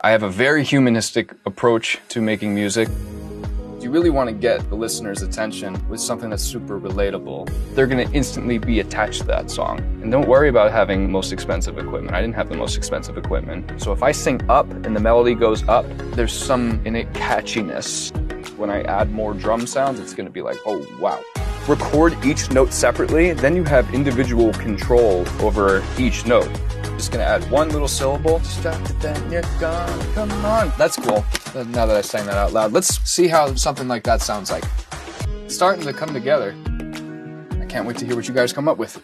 I have a very humanistic approach to making music. You really want to get the listener's attention with something that's super relatable. They're going to instantly be attached to that song. And don't worry about having most expensive equipment. I didn't have the most expensive equipment. So if I sing up and the melody goes up, there's some innate catchiness. When I add more drum sounds, it's going to be like, oh, wow. Record each note separately, then you have individual control over each note. Just gonna add one little syllable. Distracted, then you're gone. Come on. That's cool. Uh, now that I sang that out loud, let's see how something like that sounds like. It's starting to come together. I can't wait to hear what you guys come up with.